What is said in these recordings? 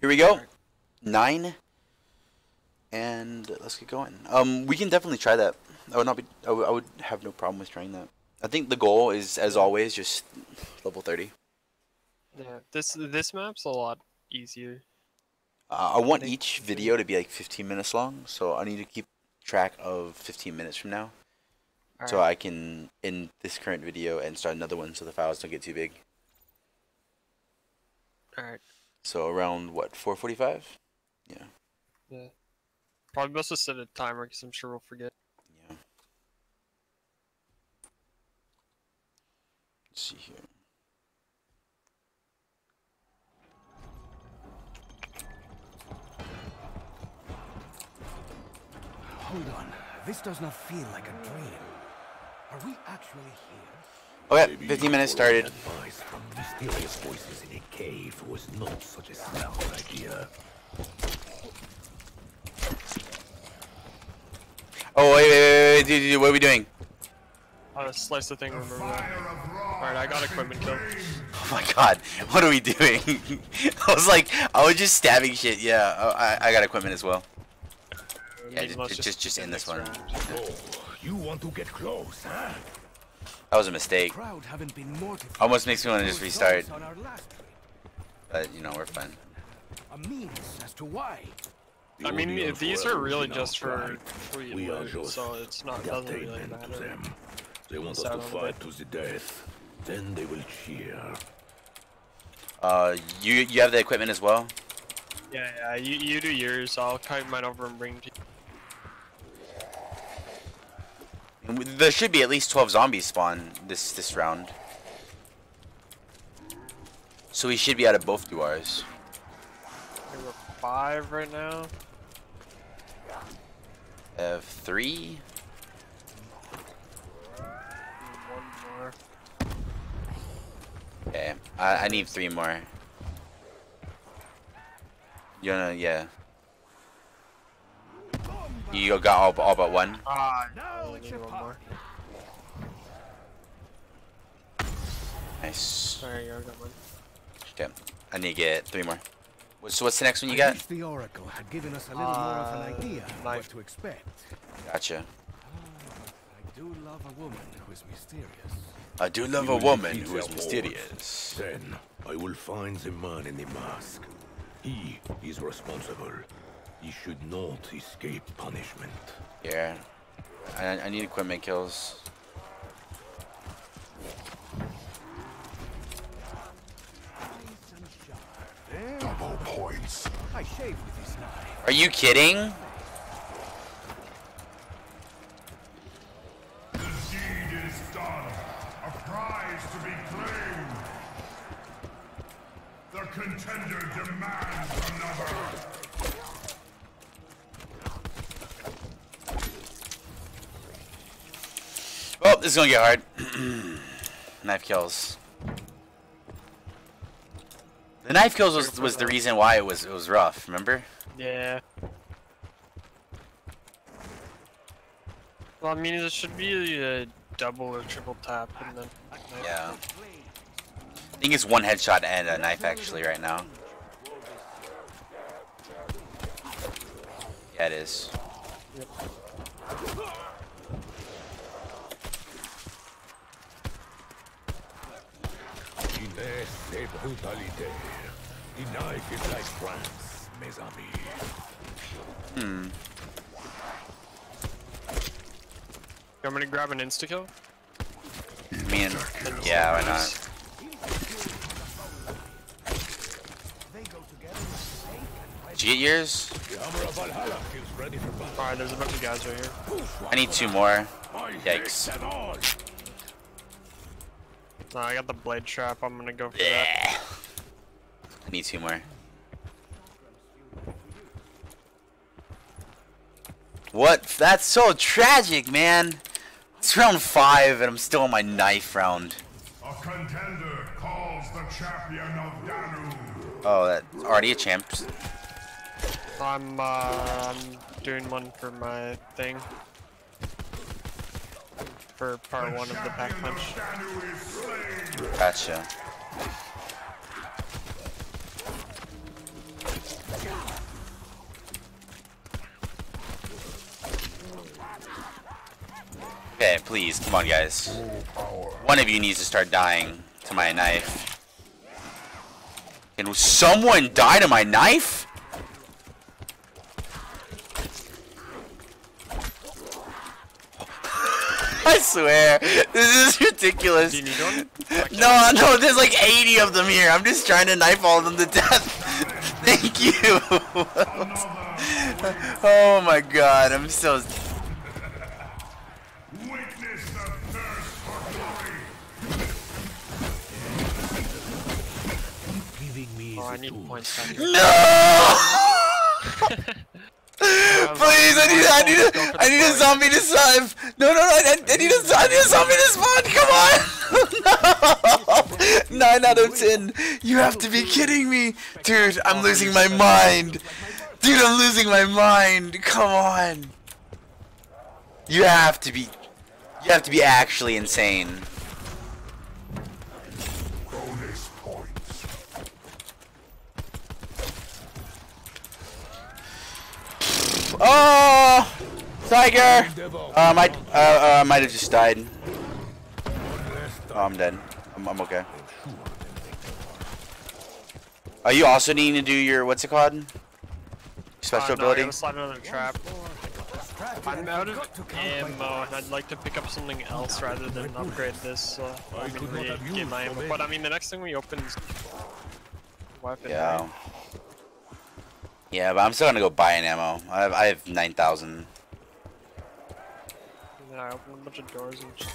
Here we go. Nine. And let's get going. Um, we can definitely try that. I would not be. I would, I would have no problem with trying that. I think the goal is, as always, just level thirty. Yeah, this this map's a lot easier. Uh, I want think- each video to be like 15 minutes long, so I need to keep track of 15 minutes from now, so Alright. I can end this current video and start another one, so the files don't get too big. Alright. So around what 4:45? Yeah. Yeah. Probably best to set a timer because I'm sure we'll forget. Yeah. Let's see here. Hold on. This does not feel like a dream. Are we actually here? Okay, 15 minutes started. From mysterious voices in a cave was not such a sound idea. Oh wait, wait, wait, wait, dude, dude, what are we doing? Uh, slice the thing, remember that. Alright, I got equipment kill. Oh my god, what are we doing? I was like, I was just stabbing shit. Yeah, oh, I, I got equipment as well. Yeah, Maybe just- let's just- just end this next one. round. Oh, you want to get close, huh? That was a mistake. Crowd haven't been mortified. Almost makes me want to just restart, dogs on our last trip. but you know we're fine. A means as to why. I mean, these are really just for free We are loot, just so it's not doesn't really entertainment to matter. them. They want us to fight to the death. Then they will cheer. Uh, you you have the equipment as well. Yeah, yeah, you, you do yours, I'll kite mine over and bring to you. And w- There should be at least 12 zombies spawn this this round. So we should be out of both duars. There were five right now. Uh, three. One more. Okay, I, I need three more. You wanna, yeah. You got all, all but one? Ah, Now I it's need your one more. Nice. Sorry, I got one. Okay, I need to get three more. So what's the next one you got? the Oracle had given us a little more of an Uh, idea of what to expect. Gotcha. I do love a woman who is mysterious. I do love We a woman defeat who their is hordes. mysterious. Then I will find the man in the mask. He is responsible. He should not escape punishment. Yeah. I, I need equipment kills. Double points. I shaved with this knife. Are you kidding? The deed is done. A prize to be claimed. The contender demands another. Oh, this is gonna get hard. knife kills. The knife kills was, was the reason why it was it was rough. Remember? Yeah. Well, I mean, it should be a double or triple tap, and then. Yeah. I think it's one headshot and a knife actually right now. Yeah, it is. Finesse et brutalité. The knife is like France, mes amis. Hmm. You want me to grab an insta kill? I mean, yeah, why not? They go together. Did you get yours? The armor of Valhalla is ready for battle. Alright, there's a bunch of guys right here. I need two more. Yikes. Hate them all. No, I got the blade trap, I'm gonna go for that. I need two more. What? That's so tragic, man. It's round five, and I'm still on my knife round. A contender calls the champion of Danu. Oh, that's already a champ. I'm, uh, I'm doing one for my thing for part one of the back punch. Gotcha. Okay, please, come on guys. One of you needs to start dying to my knife. Can someone die to my knife? I swear, this is ridiculous. Do you need one? No, no, there's like 80 of them here. I'm just trying to knife all of them to death. Thank you. oh my god, I'm so. Witness the thirst for glory. Giving me Oh, I need points. No! Please, I need, I need, a, I need a zombie to survive. No, no, no, I, I need a, I need a zombie to spawn. Come on. no. Nine out of ten. You have to be kidding me, dude. I'm losing my mind. Dude, I'm losing my mind. Come on. You have to be, you have to be actually insane. Oh, Tiger! Um, I uh, uh, might have just died. Oh, I'm dead. I'm, I'm okay. Are you also needing to do your, what's it called? Special uh, no, ability? slide another trap. I'm out of ammo, and I'd like to pick up something else rather than upgrade this. Uh, I mean, re-get my ammo. But I mean, the next thing we open is weapon. Yeah. Right? Yeah, but I'm still gonna go buy an ammo. I have, I have 9,000. No, I opened a bunch of doors and, just,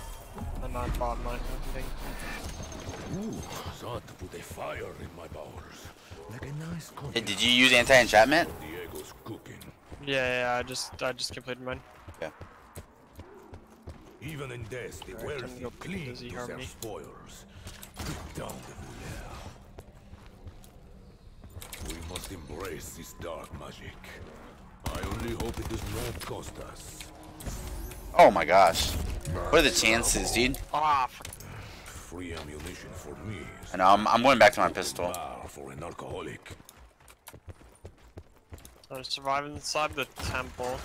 and I bought my thing. Ooh, to put a fire in my bowels. Like a nice hey, did you use anti-enchantment? Diego's cooking. Yeah, yeah, I just I just completed mine. Yeah. Even in death, the right, wealthy cling to their spoils. Put down the lair. We must embrace this dark magic. I only hope it does not cost us. Oh my gosh. What are the chances, dude? Ah, f- Free ammunition for me And I'm, I'm going back to my pistol. bar for an alcoholic. I survived inside the temple.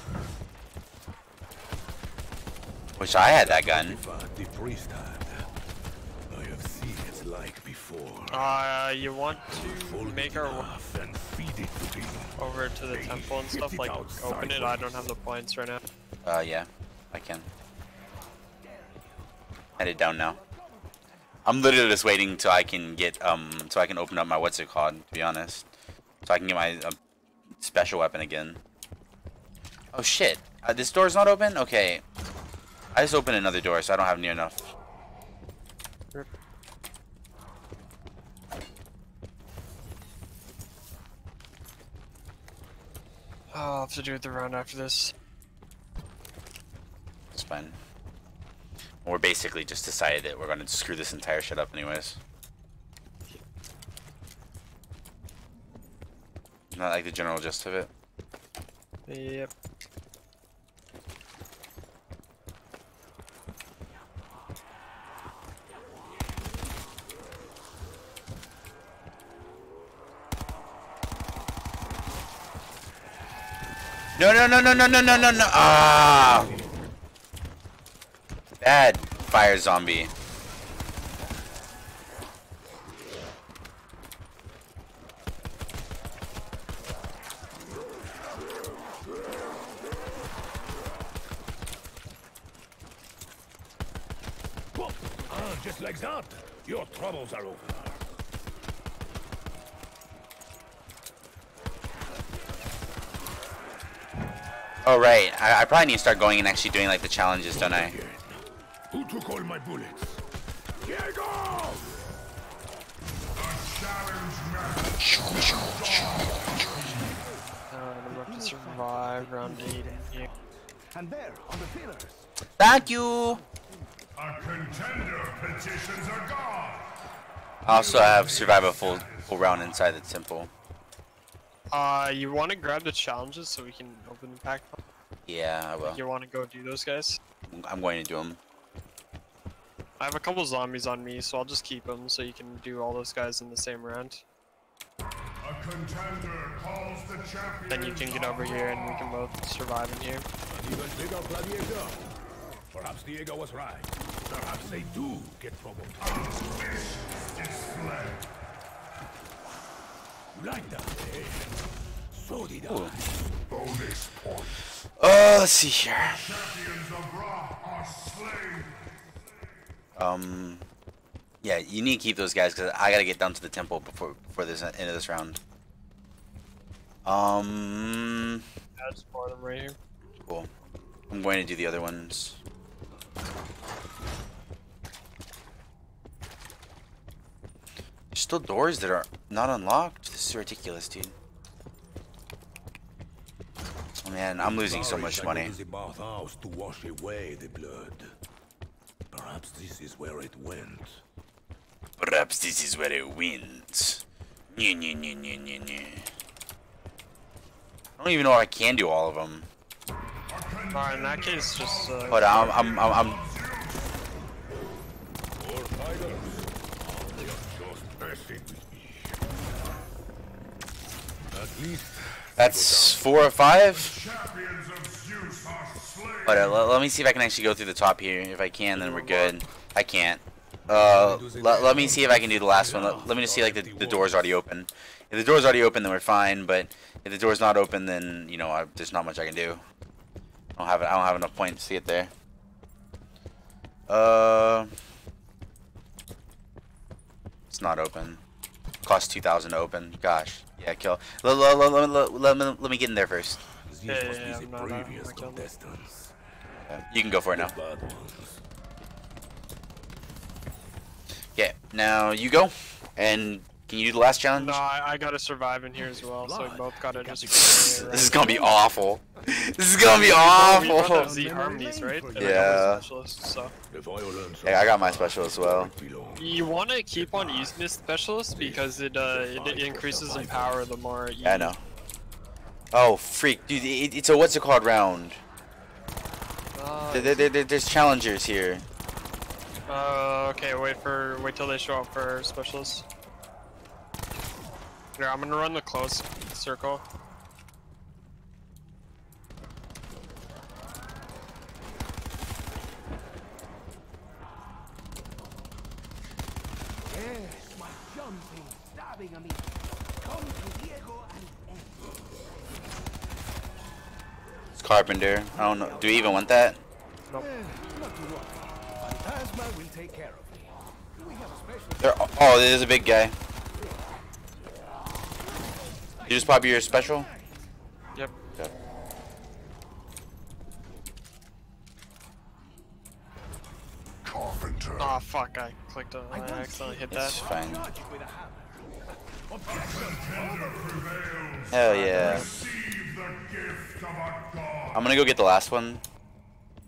Wish I had that gun. If the priest had, I have seen its like before. Uh, you want Hold to make it our way and feed it to me. over to the temple and stuff, like open it. I don't have the points right now. Uh, yeah, I can. Headed down now. I'm literally just waiting till I can get um, so I can open up my what's it called? To be honest, so I can get my uh, special weapon again. Oh shit! Uh, this door's not open. Okay, I just opened another door, so I don't have near enough. Oh, I'll have to do it the round after this. It's fine. We're basically just decided that we're gonna screw this entire shit up, anyways. Not like the general gist of it. Yep. No, no, no, no, no, no, no, no, no. Ah. Bad fire zombie. Ah, just like that, your troubles are over. Oh right, I, I probably need to start going and actually doing like the challenges, don't I? Again. Who took all my bullets? Diego! Challenge match. Uh, we have to survive round eight. And there, on the pillars. Thank you. A contender petitions a god. I also have survive a full full round inside the temple. Uh, you want to grab the challenges so we can open the pack? Yeah, I will. You want to go do those guys? I'm going to do them. I have a couple zombies on me, so I'll just keep them so you can do all those guys in the same round. A contender calls the champion. Then you can get over here and we can both survive in here. Even bigger gladiator. Perhaps Diego was right. Perhaps they do get provoked. You like that, eh? So did I. Bonus points. Uh, let's see here. Champions of Ra are slain. Um, yeah, you need to keep those guys because I gotta get down to the temple before before this end of this round. Um, I just pour them right here. cool. I'm going to do the other ones. There's still doors that are not unlocked. This is ridiculous, dude. Oh, man, I'm losing so Sorry, much I money. Perhaps this is where it went. Perhaps this is where it wins. Nye, nye, nye, nye, nye, nye. I don't even know if I can do all of them. Alright, in that case, just uh, But I'm, I'm, I'm, I'm Or tigers. They are just messing with me. At least that's four or five. But uh, let, let me see if I can actually go through the top here. If I can, then we're good. I can't. Uh, let, let me see if I can do the last one. Let, let me just see like the, the door's already open. If the door's already open, then we're fine. But if the door's not open, then you know I, there's not much I can do. I don't have I don't have enough points to get there. Uh, it's not open. Cost two thousand to open. Gosh, yeah, kill. Let, let, me, get in there first. Yeah, yeah, you can go for it now. bad. Yeah, now you go. And can you do the last challenge? no, I, I gotta survive in here as well, so we both gotta just. This is gonna be awful. This is gonna be We both have awful. Z harmonies, right? And I got my Yeah. specialist, so. Hey, I got my special as well. of it belongs. You want to keep on using this specialist because it uh it, it increases in power the more you. Yeah, I know. Oh, freak. Dude, it, it's a what's it called round. Uh, There, there, there, there's challengers here. uh, okay, wait for wait till they show up for specialists. Yeah, I'm gonna run the close circle. Yes, my jumping, stabbing at me. Come to Diego and end. It's Carpenter. I don't know. Do we even want that? Nope. Not to worry. Phantasma will take care of me. Do we have a. Oh, there's a big guy. You just pop your special? Yep. Okay. Carpenter. Oh fuck! I clicked on. I accidentally hit that. It's that. fine. Charge it with a hammer. Contender prevails. Hell yeah. Receive the gift of a god. I'm gonna go get the last one.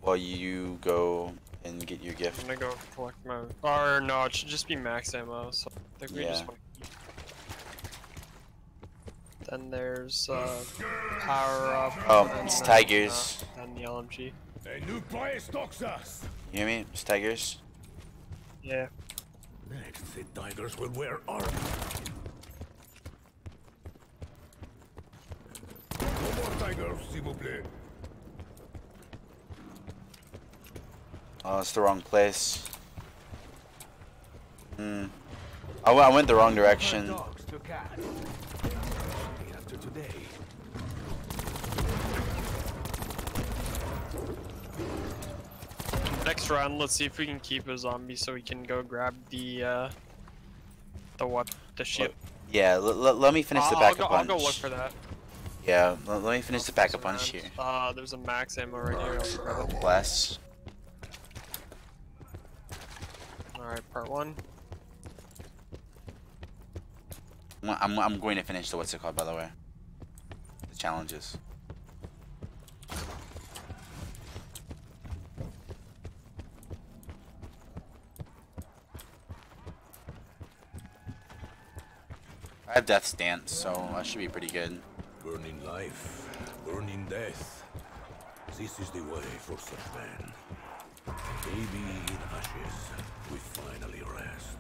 While you go and get your gift. I'm gonna go collect my. Or no, it should just be max ammo. So I think we just. Yeah. want Then there's uh, power up. Oh, it's then, tigers. Uh, and the LMG. A new player stalks us. You hear me? It's tigers. Yeah. Next, the tigers will wear armor. No more tigers, s'il vous plaît. Oh, it's the wrong place. Hmm. I, w- I went the wrong direction. Dogs to cat. After today, Next round, let's see if we can keep a zombie so we can go grab the uh, the what the ship. Yeah, l- l- let me finish the I'll, I'll pack go, a I'll go look for that. Yeah, l- let me finish the backup a punch here. Uh, there's a max ammo right here. I'll go grab it. Less. Alright, part one. I'm, I'm, I'm going to finish the what's it called, by the way. The challenges. I have Death's Dance, so that should be pretty good. burning life, burning death. This is the way for such men. Baby in ashes, we finally rest.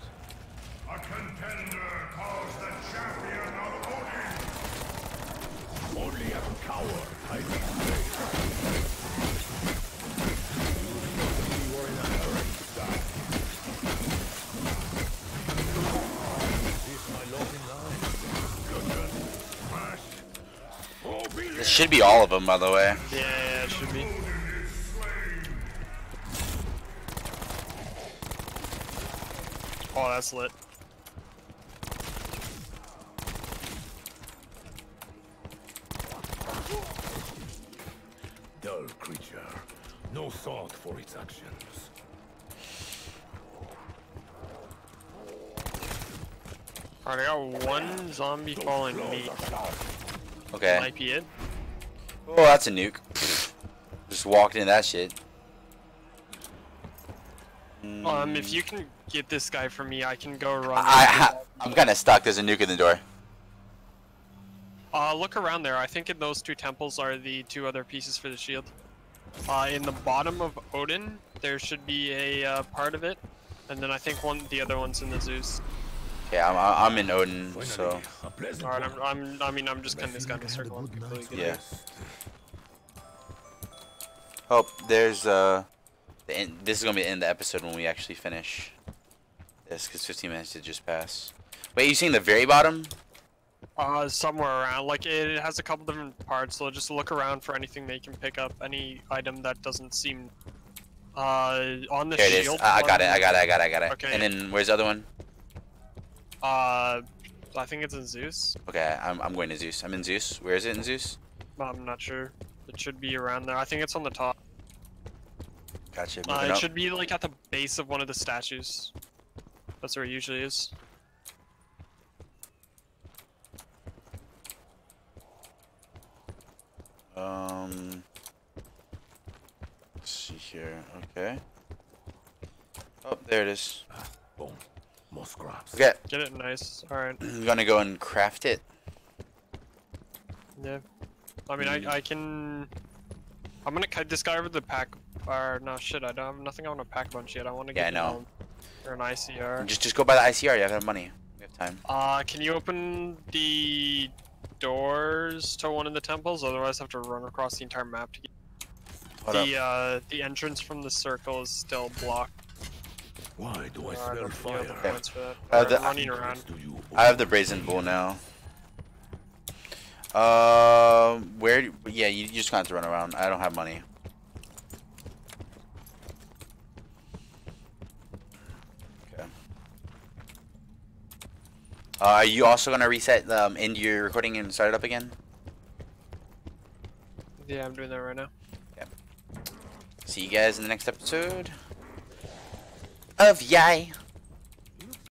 A contender calls the champion of Odin! Only a coward I can play. You This should be all of them, by the way. Yeah. Oh, that's lit. Dull creature. No thought for its actions. Alright, I got one zombie following me. Okay. Might be it. Oh, that's a nuke. Just walked into that shit. Um, if you can get this guy for me, I can go run. I, I I'm kind of stuck. There's a nuke in the door. Uh, look around there. I think in those two temples are the two other pieces for the shield. Uh, in the bottom of Odin, there should be a uh, part of it, and then I think one, the other one's in the Zeus. Yeah, I'm I'm in Odin, so Finally, a pleasant Alright. I'm, I'm, I mean, I'm just kind of this guy in a circle. I'm completely good. yeah. Oh, there's uh, the end, this is gonna be the end of the episode when we actually finish this, cause 15 minutes did just pass. Wait, you seeing the very bottom? Uh, somewhere around. Like it, has a couple different parts, so just look around for anything you can pick up. Any item that doesn't seem uh on the There it is. I got it. I got it. I got it. I got it. Okay. And then where's the other one? Uh, I think it's in Zeus. Okay, I'm I'm going to Zeus. I'm in Zeus. Where is it in Zeus? I'm not sure. It should be around there. I think it's on the top. Gotcha. Uh, it up. should be like at the base of one of the statues. That's where it usually is. Um. Let's see here. Okay. Oh, there it is. Boom. More scraps. Okay, Get it nice. Alright. I'm gonna go and craft it. Yeah. I mean, Hmm. I, I can... I'm gonna kite this guy over the pack... Or, no, shit, I don't have nothing on a pack bunch yet. I want to get Yeah, I get know. um, Or an ICR. Just just go by the ICR. You have money. We have time. Uh, can you open the doors to one of the temples? Otherwise, I have to run across the entire map to get... Hold up. the, uh, the entrance from the circle is still blocked. Why do I Uh, I smell don't fire? the points for that. Uh, Alright, the- I'm around. I have the brazen bull now. Um, where? Yeah, you, you just got to run around. I don't have money. Uh, are you also gonna reset um end your recording and start it up again? Yeah, I'm doing that right now. See you guys in the next episode of Yay.